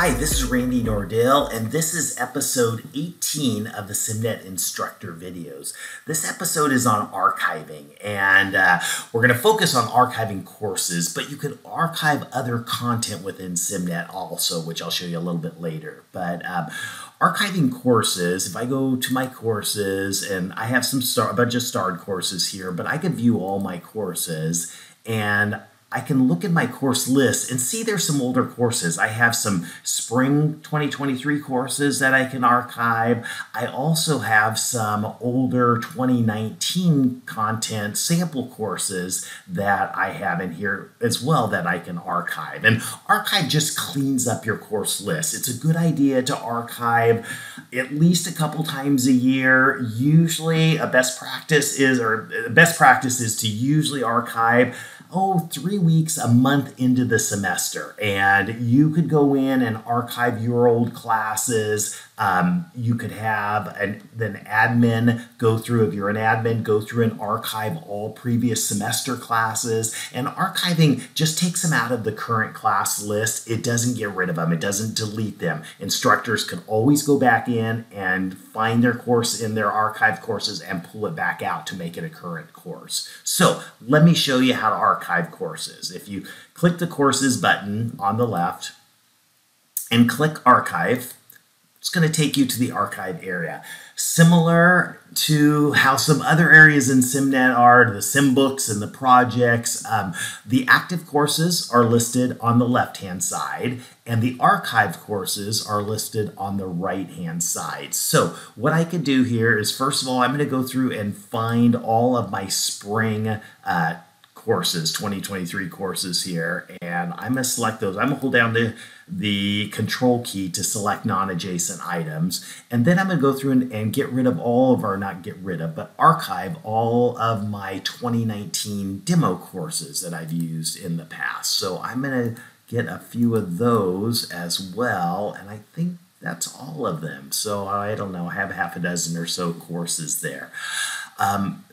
Hi, this is Randy Nordell, and this is episode 18 of the SIMnet instructor videos. This episode is on archiving, and uh, we're going to focus on archiving courses, but you can archive other content within SIMnet also, which I'll show you a little bit later. But um, archiving courses, if I go to my courses, and I have some star, a bunch of starred courses here, but I can view all my courses, and I can look at my course list and see there's some older courses. I have some spring 2023 courses that I can archive. I also have some older 2019 content sample courses that I have in here as well that I can archive. And archive just cleans up your course list. It's a good idea to archive at least a couple times a year. Usually a best practice is or uh, best practice is to usually archive oh, three weeks, a month into the semester. And you could go in and archive your old classes. Um, you could have an, an admin go through, if you're an admin, go through and archive all previous semester classes. And archiving just takes them out of the current class list. It doesn't get rid of them, it doesn't delete them. Instructors can always go back in and find their course in their archive courses and pull it back out to make it a current course. So let me show you how to archive courses. If you click the courses button on the left and click archive, it's going to take you to the archive area. Similar to how some other areas in SIMnet are, the sim books and the projects, um, the active courses are listed on the left hand side, and the archive courses are listed on the right hand side. So, what I could do here is first of all, I'm going to go through and find all of my spring. Uh, courses, 2023 courses here, and I'm to select those. I'm to hold down the, the control key to select non-adjacent items, and then I'm going to go through and, and get rid of all of our, not get rid of, but archive all of my 2019 demo courses that I've used in the past. So I'm going to get a few of those as well, and I think that's all of them. So I don't know, I have half a dozen or so courses there. Um,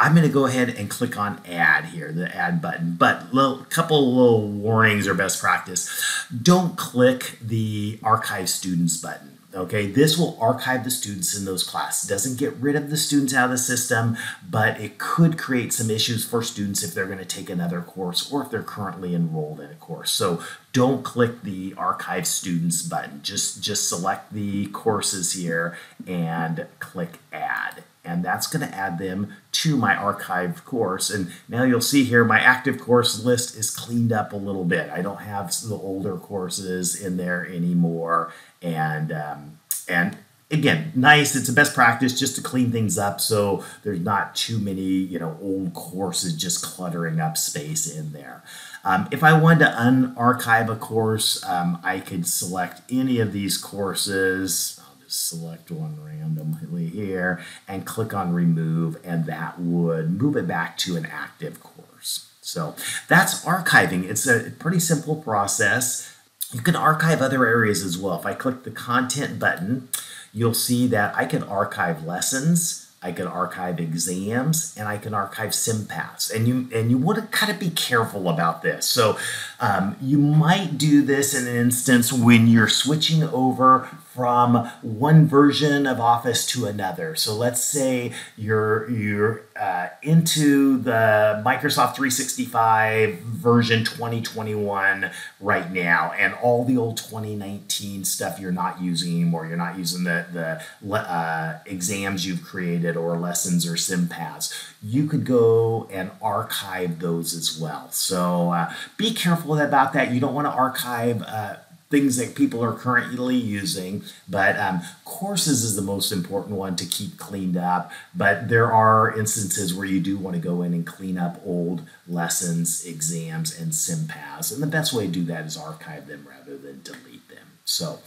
I'm going to go ahead and click on add here, the add button. But a couple little warnings or best practice. Don't click the archive students button. Okay, this will archive the students in those classes. Doesn't get rid of the students out of the system, but it could create some issues for students if they're going to take another course or if they're currently enrolled in a course. So don't click the archive students button. Just just select the courses here and click add and that's going to add them to my archived course. And now you'll see here my active course list is cleaned up a little bit. I don't have the older courses in there anymore. And um, and again, nice. It's a best practice just to clean things up so there's not too many you know old courses just cluttering up space in there. Um, if I wanted to unarchive a course, um, I could select any of these courses select one randomly here and click on remove and that would move it back to an active course. So that's archiving. It's a pretty simple process. You can archive other areas as well. If I click the content button, you'll see that I can archive lessons, I can archive exams and I can archive SimPaths. And you and you want to kind of be careful about this. So um, you might do this in an instance when you're switching over from one version of Office to another. So let's say you're you're uh, into the Microsoft 365 version 2021 right now, and all the old 2019 stuff you're not using anymore. You're not using the the uh, exams you've created or lessons or SimPaths. You could go and archive those as well. So uh, be careful about that. You don't want to archive uh, things that people are currently using. But um, courses is the most important one to keep cleaned up. But there are instances where you do want to go in and clean up old lessons, exams, and SimPaths. And the best way to do that is archive them rather than delete them. So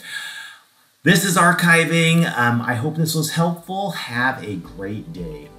this is archiving. Um, I hope this was helpful. Have a great day.